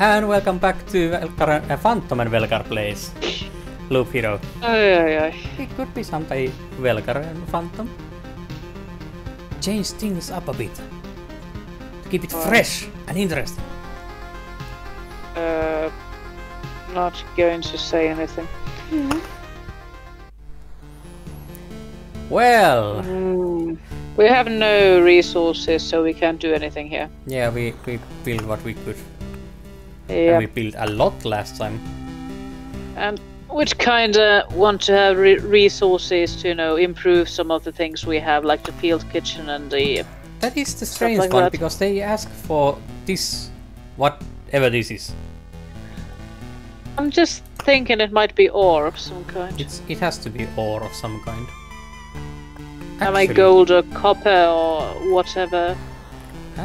And welcome back to Velgar, uh, Phantom and Velgar Plays. Loop Hero. Ai ai ai. It could be someday Velgar and Phantom. Change things up a bit. To keep it fresh and interesting. Uh, not going to say anything. Well, Mm. We have no resources, so we can't do anything here. yeah, we, we built what we could. Yeah. And we built a lot last time. And which kinda want to have re- resources to, you know, improve some of the things we have, like the field kitchen and the. That is the strange like one that. because they ask for this, whatever this is. I'm just thinking it might be ore of some kind. It's it has to be ore of some kind. Am I gold or copper or whatever?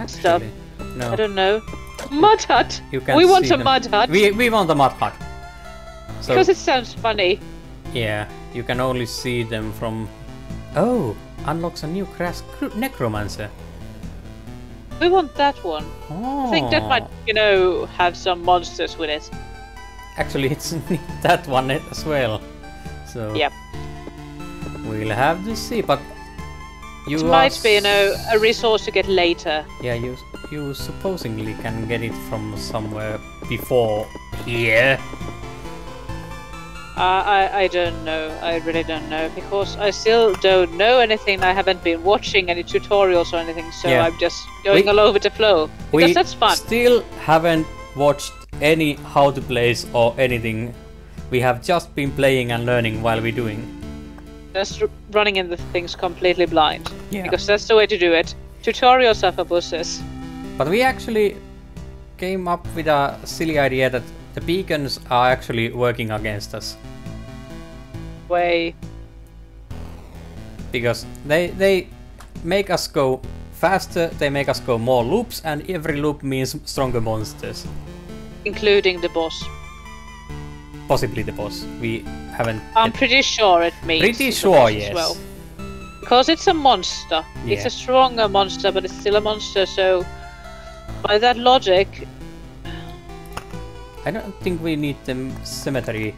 stuff? Actually, no. I don't know. Mud hut. You can we want a them. mud hut We we want a mud hut. So because it sounds funny. yeah, you can only see them from. Oh, unlocks a new crash necromancer. We want that one. Oh, I think that oh. might, you know, have some monsters with it. actually it's that one as well. So Yep. we'll have to see, but you It might be, you know, a resource to get later. Yeah, you you supposedly can get it from somewhere before here. Uh, I I don't know. I really don't know because I still don't know anything. I haven't been watching any tutorials or anything, so Yeah. I'm just going We- all over the flow because we that's fun. still haven't watched any how to plays or anything. We have just been playing and learning while we're doing. Just r- running into things completely blind Yeah. because that's the way to do it. Tutorials are for buses. But we actually came up with a silly idea that the beacons are actually working against us Way. because they they make us go faster, they make us go more loops, and every loop means stronger monsters. including the boss. Possibly the boss. We haven't. I'm yet- pretty sure it means Pretty sure, yes. well. Because it's a monster. It's a stronger monster, but it's still a monster. So, by that logic, I don't think we need the cemetery.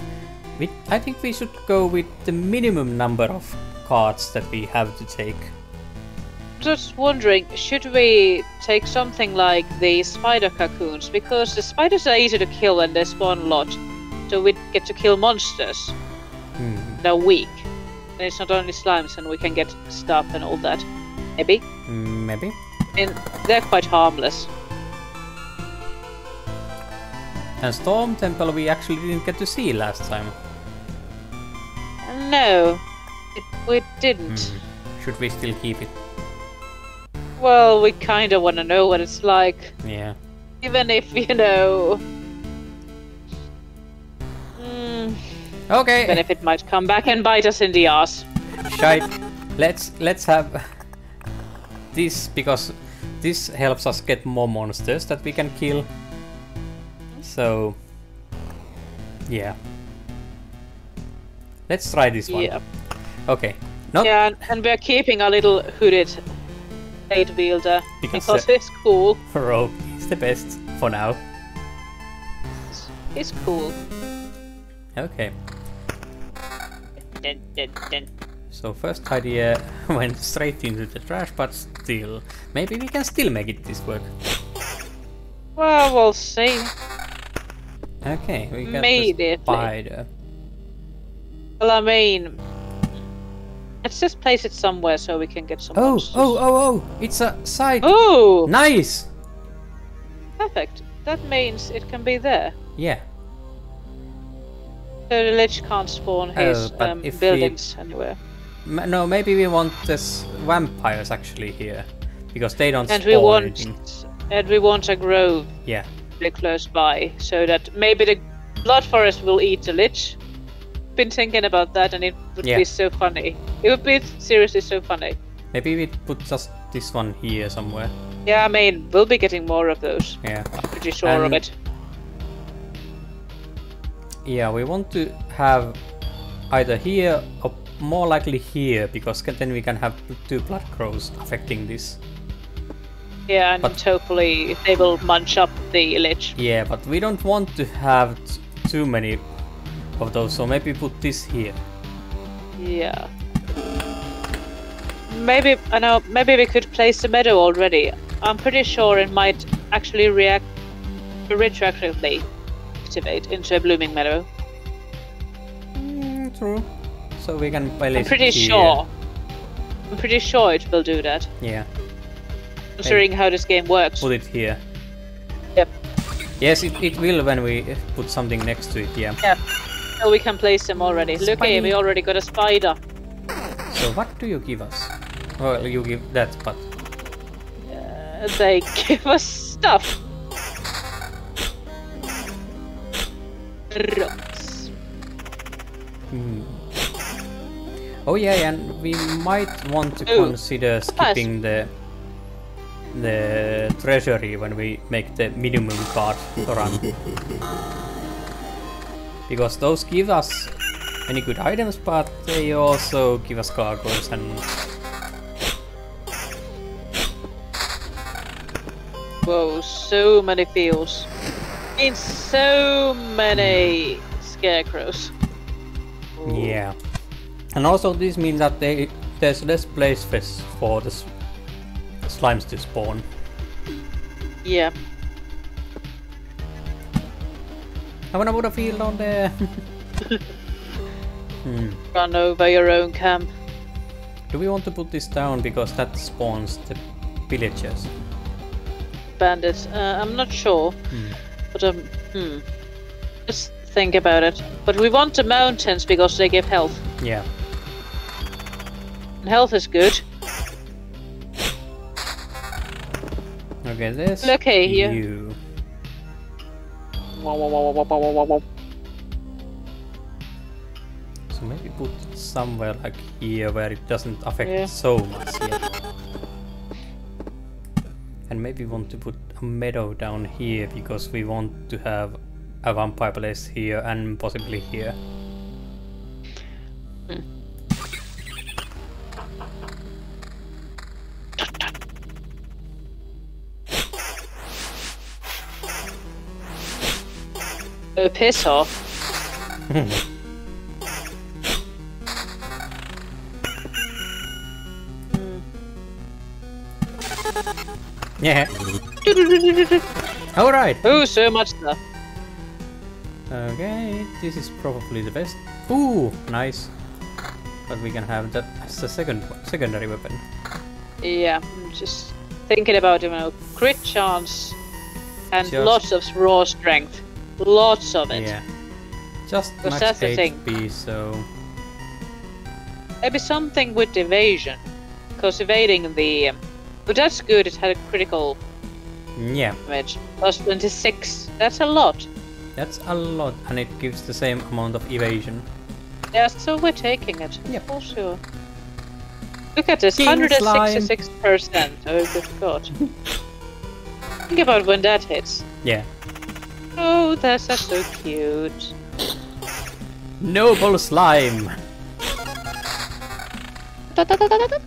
We, I think we should go with the minimum number of cards that we have to take. just wondering, should we take something like the spider cocoons? Because the spiders are easy to kill and they spawn a lot. So we get to kill monsters Hmm. that are weak. And it's not only slimes, and we can get stuff and all that. Maybe. Mm, Maybe. And they're quite harmless. And Storm Temple we actually didn't get to see last time. No, it, we didn't. Hmm. Should we still keep it? Well, we kind of want to know what it's like, Yeah. even if you know. Mm, Okay. even if it might come back and bite us in the ass. Shite. Let's let's have this because this helps us get more monsters that we can kill. So yeah. Let's try this one. Yeah. Okay. Not Yeah, and, we're keeping a little hooded blade wielder Because, because it's cool. Rogue is the best for now. It's cool. Okay. Dun, dun, dun. So first idea went straight into the trash, but still, maybe we can still make it this work. Well, we'll see. Okay, we got the spider. Well, I mean, let's just place it somewhere so we can get some. Oh, monsters. oh, oh, oh! It's a side. Oh, Nice. perfect. That means it can be there. Yeah. So the lich can't spawn his Oh, um, we- buildings anywhere. No, maybe we want this vampires actually here because they don't And spawn we want, anything. and we want a grove Yeah. really close by, so that maybe the blood forest will eat the lich. Been thinking about that, and it would Yeah. be so funny. It would be seriously so funny. Maybe we put just this one here somewhere. Yeah, I mean, we'll be getting more of those. Yeah. I'm pretty sure of it. Yeah, we want to have either here or more likely here because ca- then we can have two blood groves affecting this. Yeah, and But- hopefully they will munch up the lich. Yeah, but we don't want to have t- too many of those, so maybe put this here. Yeah. Maybe I know. Maybe we could place the meadow already. I'm pretty sure it might actually react retroactively activate into a blooming meadow. Mm, true. So we can place I'm pretty here. sure. I'm pretty sure it will do that, Yeah, considering how this game works. put it here. Yep. Yes, it, it will when we put something next to it, yeah. Yep. So we can place them already. Look, Spiny. we already got a spider. So what do you give us? Well, you give that, but Uh, they give us stuff. Rocks. Hmm. Oh yeah, and we might want to Ooh, consider skipping the the treasury when we make the minimum card run. Because those give us many good items, but they also give us cargoes and Whoa, so many fields. Means so many scarecrows. Ooh. yeah. And also this means that they there's less place for, for the s- slimes to spawn. Yeah. I wanna put a field on there. hmm. Run over your own camp. Do we want to put this down because that spawns the villagers? Bandits. Uh, I'm not sure. Hmm. But um, hmm. Just think about it. But we want the mountains because they give health. Yeah. And health is good. Okay, this. Look here, here. You. So maybe put it somewhere like here where it doesn't affect Yeah. so much yet. And maybe want to put a meadow down here because we want to have a vampire place here and possibly here. Hmm. Oh, piss off. Hmm. Yeah. Alright. Oh, so much stuff. Okay, this is probably the best. Ooh, nice. But we can have that as a second secondary weapon. Yeah, I'm just thinking about you know, crit chance and Just- lots of raw strength. Lots of it. Yeah. Just max that's the thing. So Maybe something with evasion. Because evading the. Um, but that's good, it had a critical yeah, damage. Plus 26. That's a lot. that's a lot, and it gives the same amount of evasion. Yeah, so we're taking it. Yep. For sure. Look at this, 166%. Oh, good god. Think about when that hits. Yeah. Oh, that's, that's so cute. Noble slime. Da, da, da.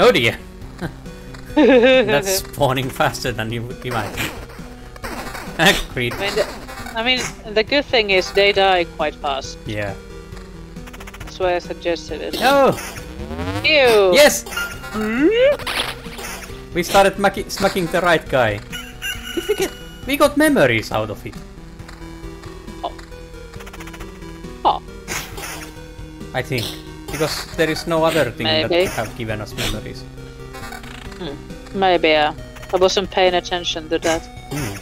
Oh dear, that's spawning faster than you would imagine. Ah, Agreed. I mean, the, I mean, the good thing is they die quite fast. Yeah. That's why I suggested it. Oh Ew! yes. We started smacking the right guy. Did we get? We got memories out of it. Oh, Oh. I think. Because there is no other thing Maybe. that have given us memories. maybe uh, I wasn't paying attention to that. Hmm.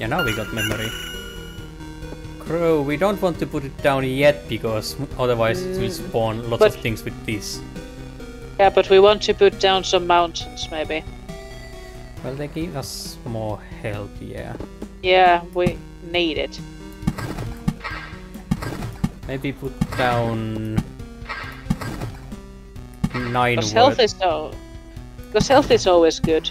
Yeah, now we got memory. Crow, we don't want to put it down yet because otherwise it will mm. spawn lots of things with this. Yeah, but we want to put down some mountains, maybe. Well, they give us more help, yeah. Yeah, we need it. Maybe put down nine Because health is so. Because health is always good.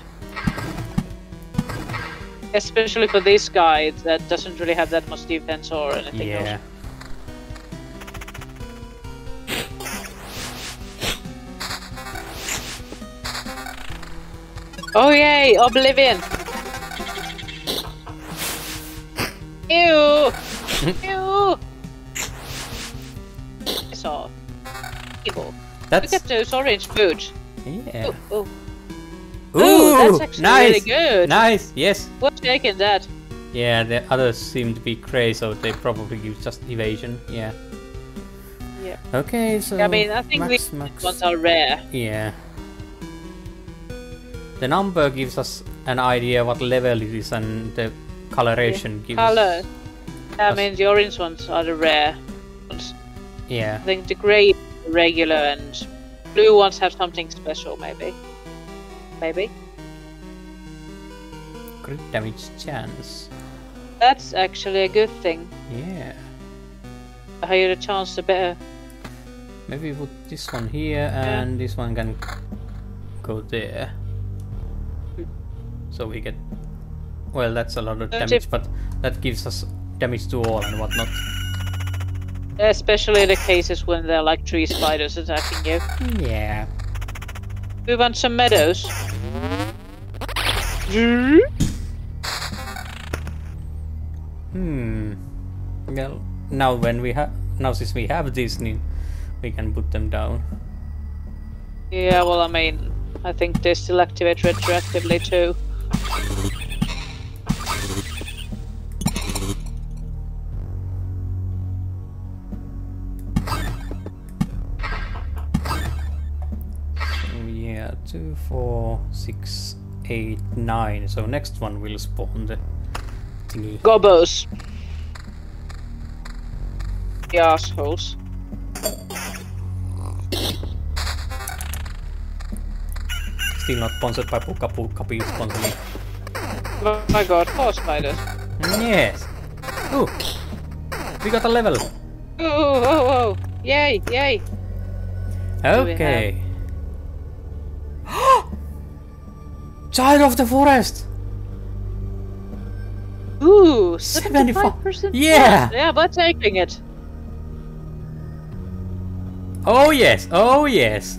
Especially for this guy that doesn't really have that much defense or anything Yeah. else. Oh yay, Oblivion! Ew! Ew! Piss off. Evil. Look That's at those orange boots. yeah. Oh, oh. Ooh, that's actually nice. really good. Nice. Yes. We're taking that. Yeah. The others seem to be crazy, so they probably use just evasion. Yeah. Yeah. Okay. So. I mean, I think max, these max. ones are rare. Yeah. The number gives us an idea what level it is, and the coloration gives. Color. I mean, the orange ones are the rare ones. Yeah. I think the grey regular and blue ones have something special, maybe. Maybe. Crit damage chance. That's actually a good thing. Yeah. The higher the chance, the better. Maybe put this one here, and this one can go there. So we get. Well, that's a lot of Don't damage, but that gives us damage to all and whatnot. Especially the cases when they're like tree spiders attacking you. Yeah. We want some meadows. Hmm. Well, now when we have now since we have this, ne- we can put them down. Yeah, well, I mean, I think they still activate retroactively too. Two, four, six, eight, nine. So next one will spawn the thingy. Gobos. The assholes. Still not sponsored by Pukka Pukka, please sponsor me. Oh my god, four spiders. Yes. Ooh. We got a level. Oh, oh, oh. Yay, yay. Okay. Child of the forest. Ooh, 75. 75%. Yeah. Yeah, we're taking it. Oh yes. Oh yes.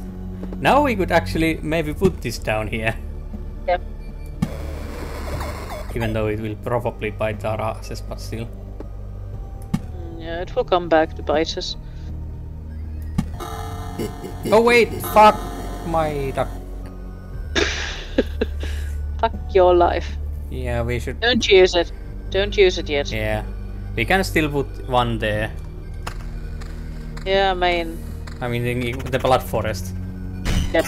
Now we could actually maybe put this down here, Yep. even though it will probably bite our asses, but still. Mm, Yeah, it will come back to bite us. Oh wait, fuck my duck. Fuck your life. Yeah, we should. Don't use it. Don't use it yet. Yeah, we can still put one there. Yeah, I mean, I mean, the, the blood forest. yep.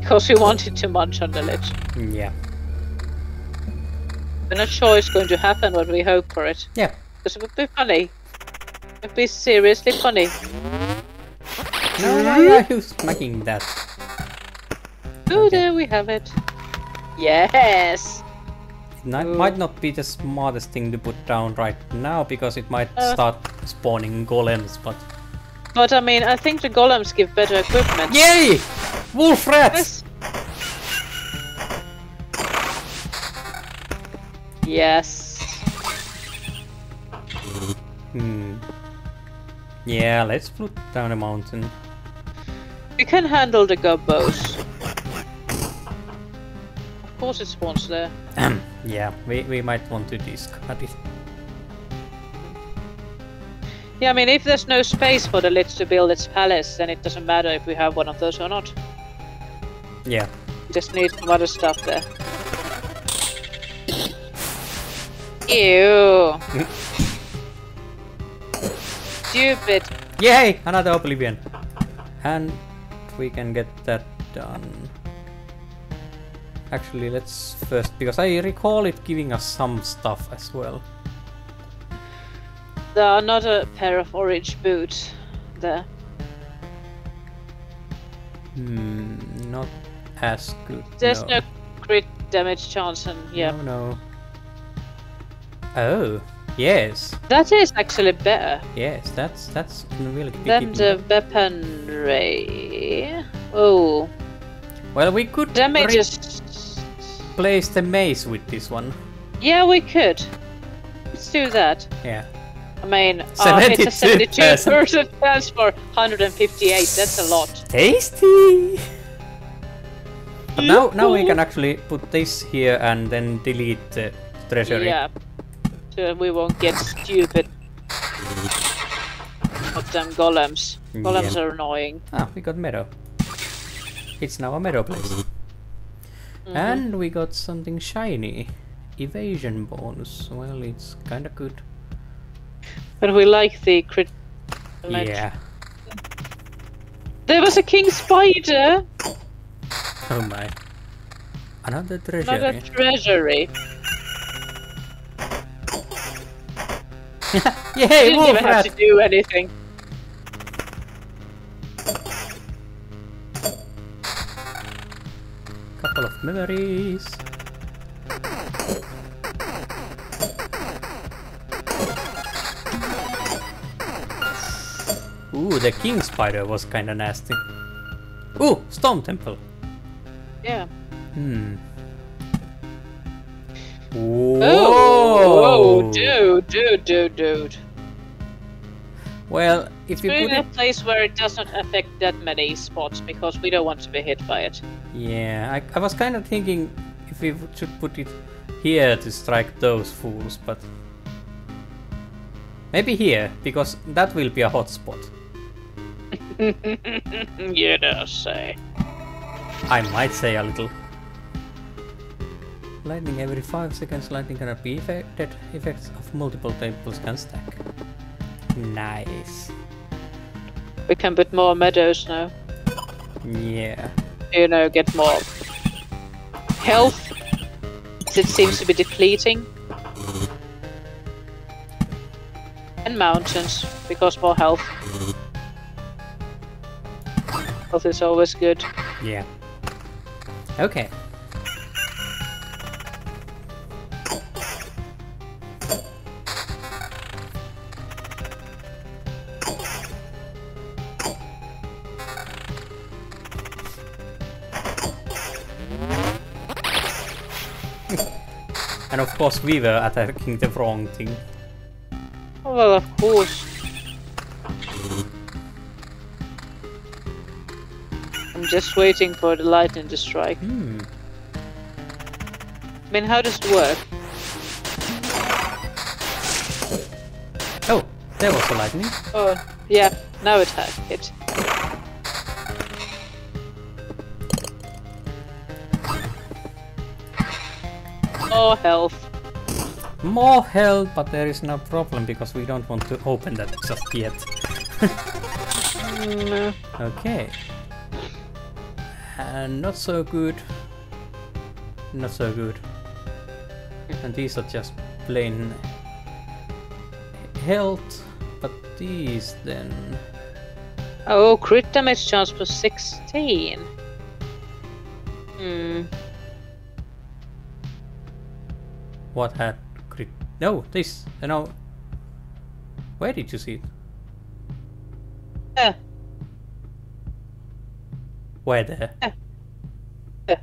Because we wanted to munch on the lich. Yeah. We're not sure it's going to happen, but we hope for it. Yeah. Because it would be funny. It would be seriously funny. No, no, no, who's smacking that? Oh, Okay. there we have it. Yes! It not, might not be the smartest thing to put down right now because it might Uh. start spawning golems, but. But I mean, I think the golems give better equipment. Yay! Wolf rats! Yes. Yes. Hmm. Yeah, let's put down a mountain. We can handle the gubbos. Of course it spawns there. yeah, we, we might want to discard it. Yeah, I mean, if there's no space for the Lich to build its palace, then it doesn't matter if we have one of those or not. Yeah. We just need some other stuff there. Ew. Stupid. Yay! Another Oblivion! And we can get that done. Actually, let's first, because I recall it giving us some stuff as well. There are another pair of orange boots there. Hmm, not as good. There's no. no crit damage chance, and yeah, No, no. Oh, yes, that is actually better yes, that's that's really good. hit. the weaponry. Oh, Well, we could damage replace the maze with this one. Yeah, we could. Let's do that. Yeah. I mean, uh, it's a 72%. 72% chance for 158. That's a lot. Tasty! But now, now we can actually put this here and then delete the treasury. Yeah. So we won't get stupid. Goddamn golems. Golems Yeah. are annoying. Ah, we got meadow. It's now a meadow place. Mm-hmm. And we got something shiny. Evasion bonus. Well, it's kinda good. But we like the crit. Yeah. There was a king spider! Oh my. Another treasury. Not a treasury. Yay, Didn't even have to do anything. Memories. Ooh, the king spider was kinda nasty. Ooh, storm temple. Yeah. Hmm. Oh, Whoa! whoa, dude, dude, dude, dude. Well, if you Put it in a place where it does not affect that many spots because we don't want to be hit by it. Yeah, I, I was kind of thinking if we should put it here to strike those fools, but maybe here because that will be a hot spot. you don't say. I might say a little. Lightning every 5 seconds, lightning cannot be affected. Effects of multiple tables can stack. Nice. We can put more meadows now. Yeah. You know, get more health. It seems to be depleting. And mountains, because more health. Health is always good. Yeah. Okay. Course we were attacking the wrong thing. Oh, well, of course. I'm just waiting for the lightning to strike. Hmm. I mean, how does it work? Oh, there was the lightning. Oh, yeah, now it has hit. Oh, health. More health, but there is no problem because we don't want to open that just yet. Okay. And not so good. Not so good. And these are just plain health, but these then. Oh, crit damage chance for 16. Hmm. What crit? No, this. No. Where did you see it? Yeah. Where there? Yeah. Yeah.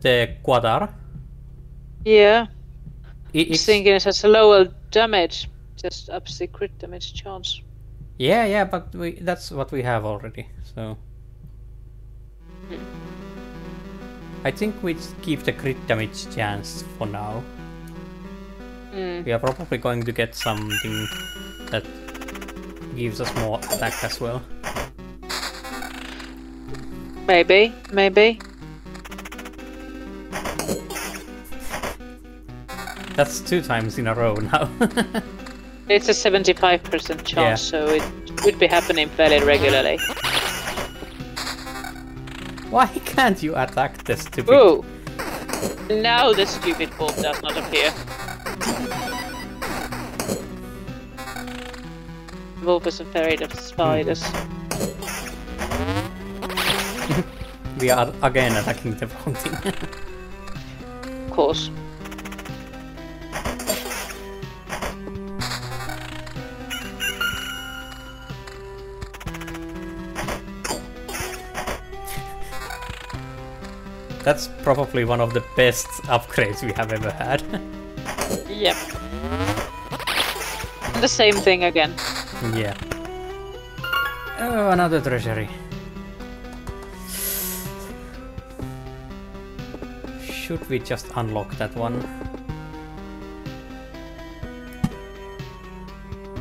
The Quadar? Yeah. It, it's, thinking it has a lower damage. Just ups the crit damage chance. yeah, yeah, but we, that's what we have already, so. Hmm. I think we keep the crit damage chance for now. Hmm. We are probably going to get something that gives us more attack as well. Maybe, maybe. That's two times in a row now. It's a 75% chance, Yeah. so it would be happening fairly regularly. Why can't you attack the stupid? Ooh! Now the stupid wolf does not appear. Wolf is afraid of spiders. We are again attacking the thing. Of course. That's probably one of the best upgrades we have ever had. Yep. The same thing again. yeah. Oh, another treasury. Should we just unlock that one?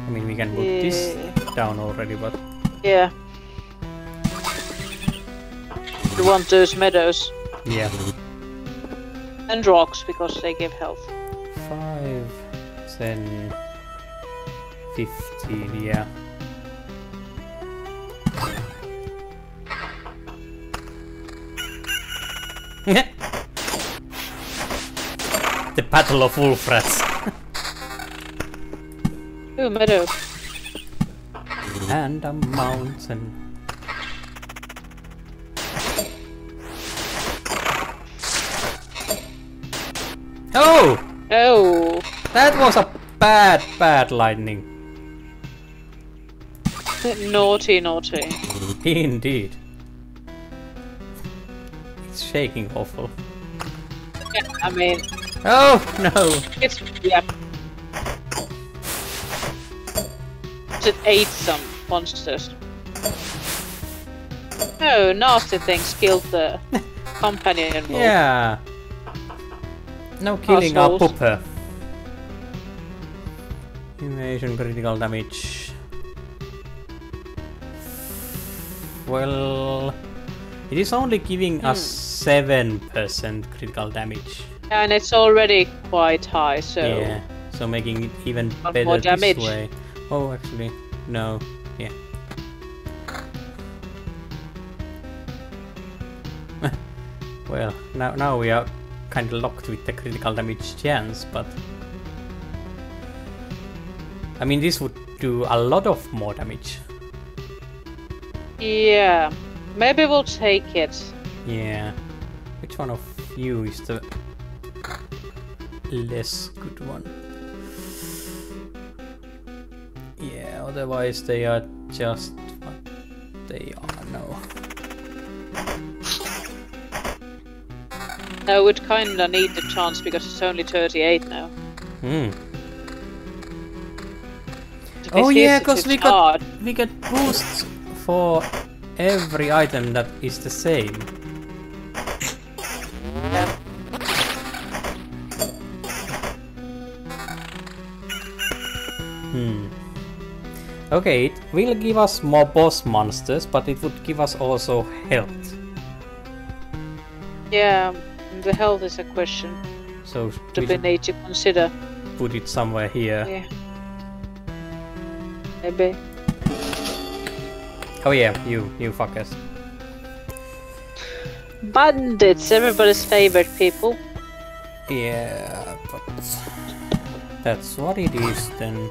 I mean, we can put this down already, but Yeah. You want those meadows yeah. and rocks because they give health. 5, 10, 15, yeah. the Battle of Wolfrats. Ooh, meadow. and a mountain. Oh! Oh, That was a bad, bad lightning. naughty, naughty. Indeed. It's shaking awful. Yeah, I mean, Oh no! it's yeah. It ate some monsters. Oh, nasty things killed the companion. Yeah. No killing our pooper. Invasion critical damage. Well, it is only giving us hmm. seven percent critical damage. And it's already quite high, so Yeah, so making it even better more this damage? way. Oh, actually, no. Yeah. well, now now we are kind of locked with the critical damage chance, but I mean this would do a lot of more damage. yeah. Maybe we'll take it. Yeah. Which one of you is the less good one? Yeah, otherwise they are just what they are now. I would kinda need the chance because it's only 38 now. Hmm. Oh yeah, because we got hard. we get boosts for every item that is the same. Yeah. Hmm. Okay, it will give us more boss monsters, but it would give us also health. Yeah, the health is a question So to we be need to consider. put it somewhere here. Yeah. Maybe. Oh yeah, you, you fuckers. Bandits, everybody's favorite people. Yeah, but that's what it is then.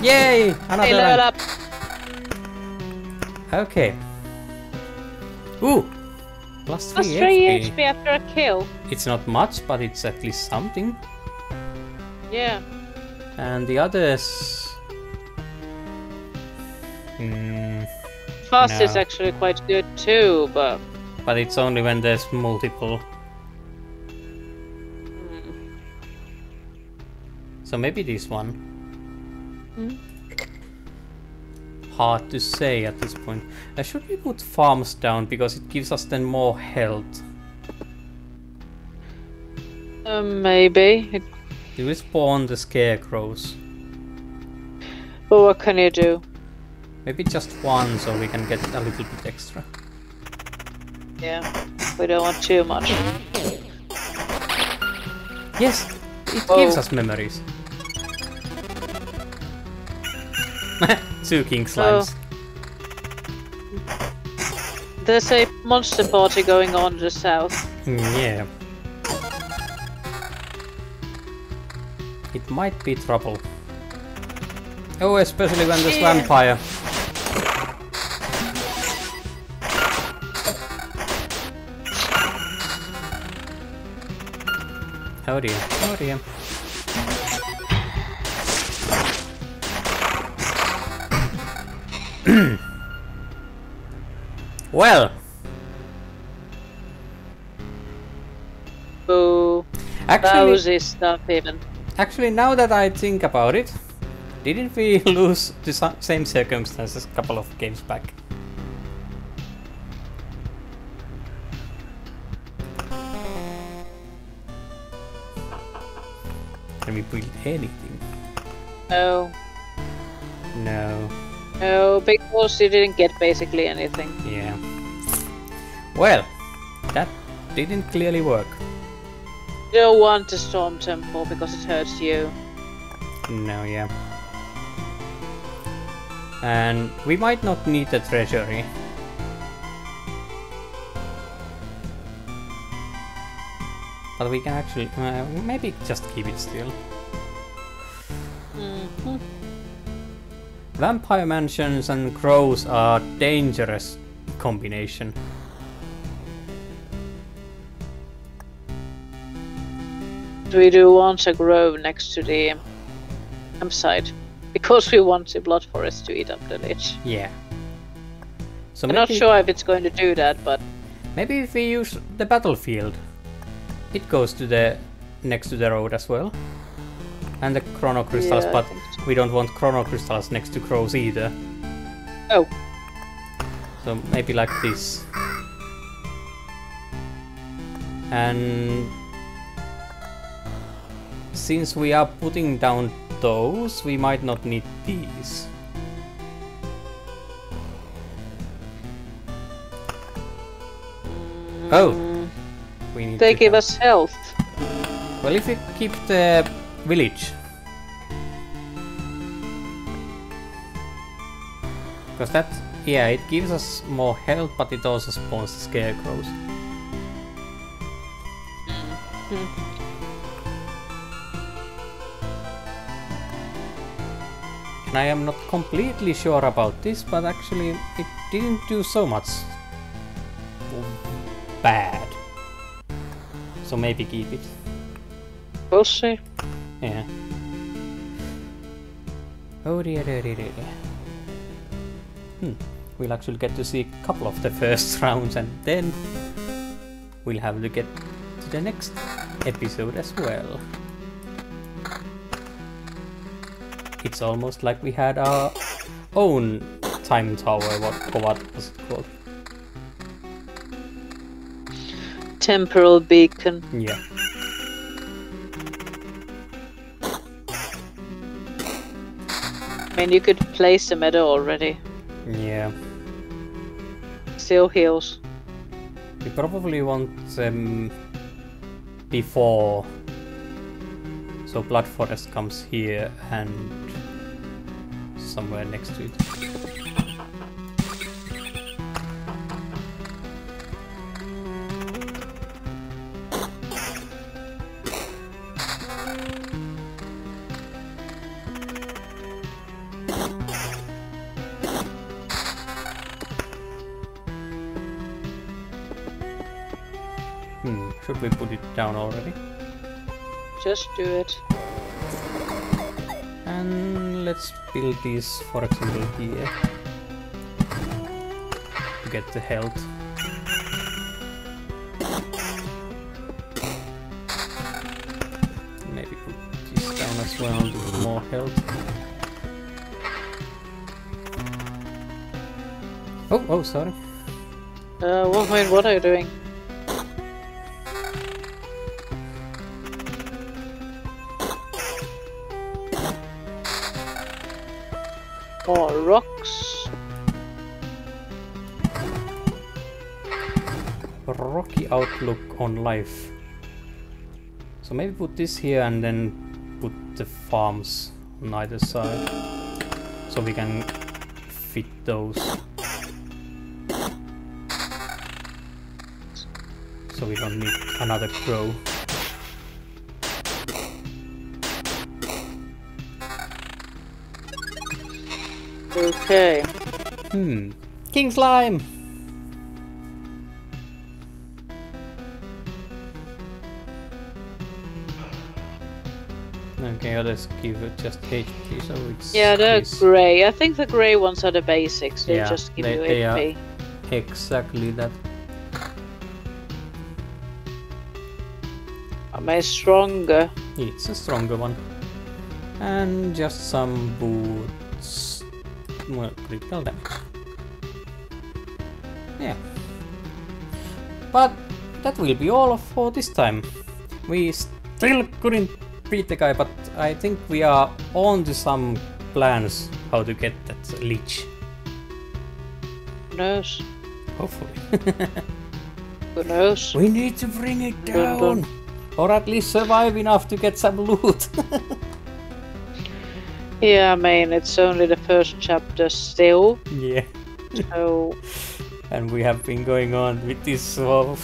Yay! Hey, Another level rank. up. Okay. Ooh! Plus 3 Plus 3 HP. HP after a kill. It's not much, but it's at least something. Yeah. And the others... Hmm... Fast is actually quite good too, but But it's only when there's multiple. mm, So maybe this one. Hmm. Hard to say at this point. Uh, should we put farms down because it gives us then more health? uh, maybe. It- Do we spawn the scarecrows? But what can you do? Maybe just one so we can get a little bit extra. Yeah, we don't want too much. Yes! It Oh. gives us memories. Two king oh. slimes. There's a monster party going on in the south. Yeah. It might be trouble. Oh, especially when there's Yeah. vampire. Oh dear, oh dear. well, Boo. actually, even. actually, now that I think about it, didn't we lose the same circumstances a couple of games back? Can we build anything? No. No. No, because you didn't get basically anything. Yeah. Well, that didn't clearly work. You don't want a storm temple because it hurts you. No, yeah. And we might not need the treasury. But we can actually, uh, maybe just keep it still. Vampire mansions and crows are dangerous combination. We do want a grove next to the campsite. Because we want the blood forest to eat up the lich. Yeah. So I'm not sure if it's going to do that, but Maybe if we use the battlefield, it goes to the next to the road as well. And the chrono crystals, Yeah, but so. we don't want chrono crystals next to crows either. oh, So maybe like this. And since we are putting down those, we might not need these. Oh, mm. we need they give us health. Well, if we keep the village. Because that, yeah, it gives us more health, but it also spawns the scarecrows. And I am not completely sure about this, but actually it didn't do so much bad. So maybe keep it. We'll see. Yeah. Oh dear, dear, dear, dear. Hmm. We'll actually get to see a couple of the first rounds and then we'll have to get to the next episode as well. It's almost like we had our own time tower, what, or what was it called? Temporal beacon. Yeah. Mean, you could place the meadow already. Yeah. Still heals. We probably want them before. So Blood Forest comes here and somewhere next to it. Should we put it down already? Just do it. And let's build this, for example, here. To get the health. Maybe put this down as well to get more health. Oh, oh, sorry. Uh, wait, what are you doing? More rocks. rocky outlook on life. So maybe put this here and then put the farms on either side. So we can fit those. So we don't need another crow. Okay. Hmm. King Slime! Okay, others give it just HP, so it's Yeah, they're grey. I think the grey ones are the basics. They Yeah, just give they- you HP. exactly that. Am I stronger? It's a stronger one. And just some boots. Well, critical damage. Yeah. But that will be all for this time. We still couldn't beat the guy, but I think we are on to some plans how to get that lich. Who knows? Hopefully. Who knows? we need to bring it down! Or at least survive enough to get some loot. Yeah, I mean, it's only the first chapter still, yeah. so and we have been going on with this for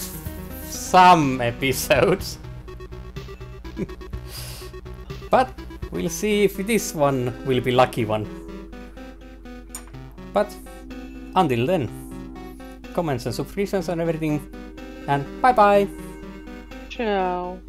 some episodes. but we'll see if this one will be lucky one. But until then, comments and subscriptions and everything, and bye bye! ciao.